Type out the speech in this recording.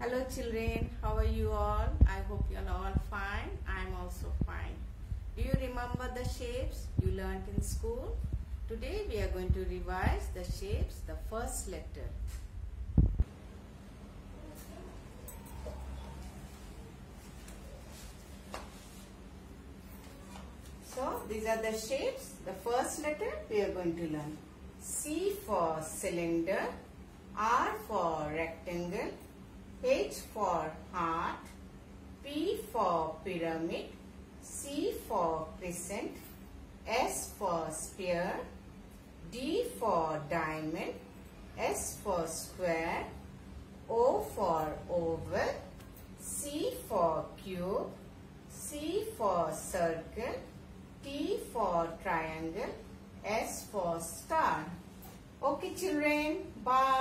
Hello children, how are you all? I hope you are all fine. I am also fine. Do you remember the shapes you learned in school? Today we are going to revise the shapes, the first letter. So these are the shapes. The first letter we are going to learn. C for cylinder, R for rectangle, H for heart, P for pyramid, C for crescent, S for sphere, D for diamond, S for square, O for oval, C for cube, C for circle, T for triangle, S for star. Okay children, bye.